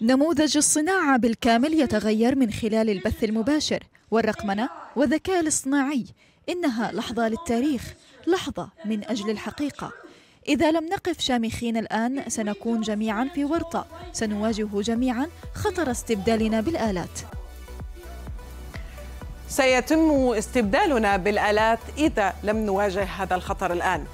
نموذج الصناعة بالكامل يتغير من خلال البث المباشر والرقمنة والذكاء الاصطناعي. إنها لحظة للتاريخ لحظة من أجل الحقيقة. إذا لم نقف شامخين الآن سنكون جميعا في ورطة. سنواجه جميعا خطر استبدالنا بالآلات. سيتم استبدالنا بالآلات إذا لم نواجه هذا الخطر الآن.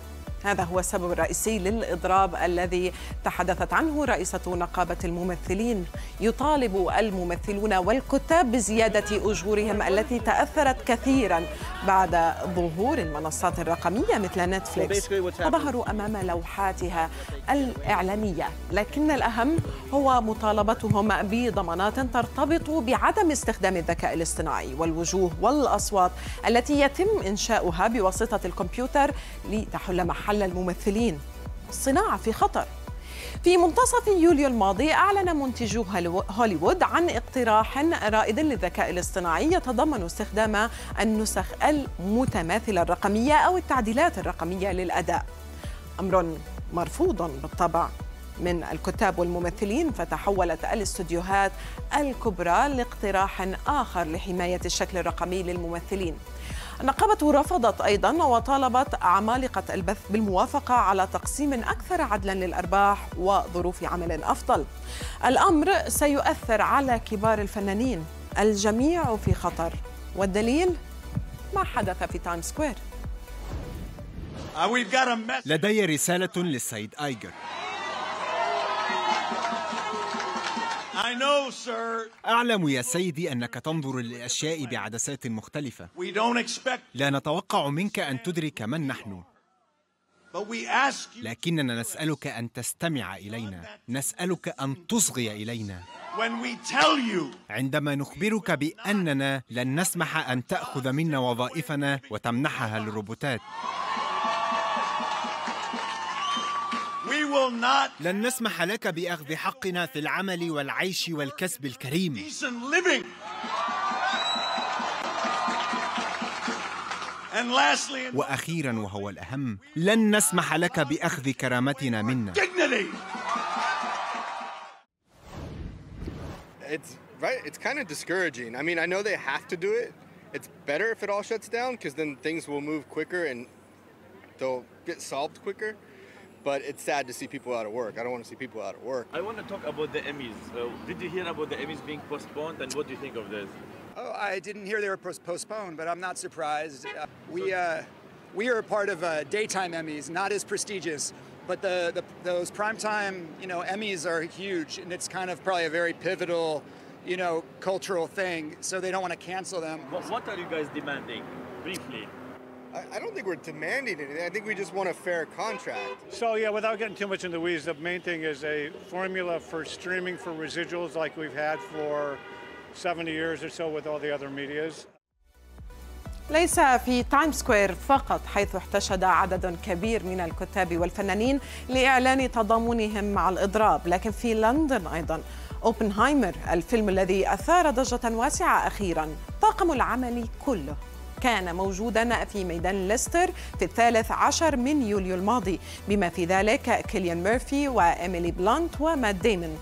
هذا هو السبب الرئيسي للإضراب الذي تحدثت عنه رئيسة نقابة الممثلين. يطالب الممثلون والكتاب بزيادة أجورهم التي تأثرت كثيرا بعد ظهور المنصات الرقمية مثل نتفليكس. وظهروا أمام لوحاتها الإعلانية لكن الأهم هو مطالبتهم بضمانات ترتبط بعدم استخدام الذكاء الاصطناعي والوجوه والأصوات التي يتم إنشاؤها بواسطة الكمبيوتر لتحل محل محل الممثلين الصناعة في خطر. في منتصف يوليو الماضي أعلن منتجو هوليوود عن اقتراح رائد للذكاء الاصطناعي يتضمن استخدام النسخ المتماثلة الرقمية أو التعديلات الرقمية للأداء. أمر مرفوض بالطبع. من الكتاب والممثلين فتحولت الاستوديوهات الكبرى لاقتراح آخر لحماية الشكل الرقمي للممثلين. النقابة رفضت أيضا وطالبت عمالقة البث بالموافقة على تقسيم أكثر عدلا للأرباح وظروف عمل أفضل. الأمر سيؤثر على كبار الفنانين. الجميع في خطر. والدليل؟ ما حدث في تايم سكوير. لدي رسالة للسيد آيجر. أعلم يا سيدي أنك تنظر للأشياء بعدسات مختلفة. لا نتوقع منك أن تدرك من نحن. لكننا نسألك أن تستمع إلينا. نسألك أن تصغي إلينا. عندما نخبرك بأننا لن نسمح أن تأخذ منا وظائفنا وتمنحها للروبوتات لن نسمح لك بأخذ حقنا في العمل والعيش والكسب الكريم وأخيرا وهو الأهم لن نسمح لك بأخذ كرامتنا منا It's right. It's kind of discouraging. I mean, I know they have to do it. It's better if it all shuts down because then things will move quicker and they'll get solved quicker. But it's sad to see people out of work. I don't want to see people out of work. I want to talk about the Emmys. Uh, did you hear about the Emmys being postponed, and what do you think of this? Oh, I didn't hear they were postponed, but I'm not surprised. Uh, we uh, we are a part of uh, daytime Emmys, not as prestigious, but the, the those primetime you know Emmys are huge, and it's kind of probably a very pivotal you know cultural thing. So they don't want to cancel them. What, what are you guys demanding, briefly? I, don't think we're demanding anything. I think we just want a fair contract. So, yeah, without getting too much in the weeds, the main thing is a formula for streaming for residuals like we've had for 70 years or so with all the other medias. ليس في تايم سكوير فقط حيث احتشد عدد كبير من الكتاب والفنانين لإعلان تضامنهم مع الإضراب لكن في لندن أيضا أوبنهايمر الفيلم الذي أثار ضجة واسعة أخيرا طاقم العمل كله كان موجودا في ميدان ليستر في الثالث عشر من يوليو الماضي بما في ذلك كيليان ميرفي وإيميلي بلانت ومات ديمون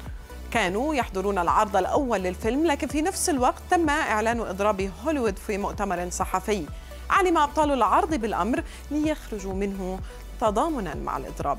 كانوا يحضرون العرض الأول للفيلم لكن في نفس الوقت تم إعلان إضراب هوليوود في مؤتمر صحفي. علم أبطال العرض بالأمر ليخرجوا منه تضامنا مع الإضراب.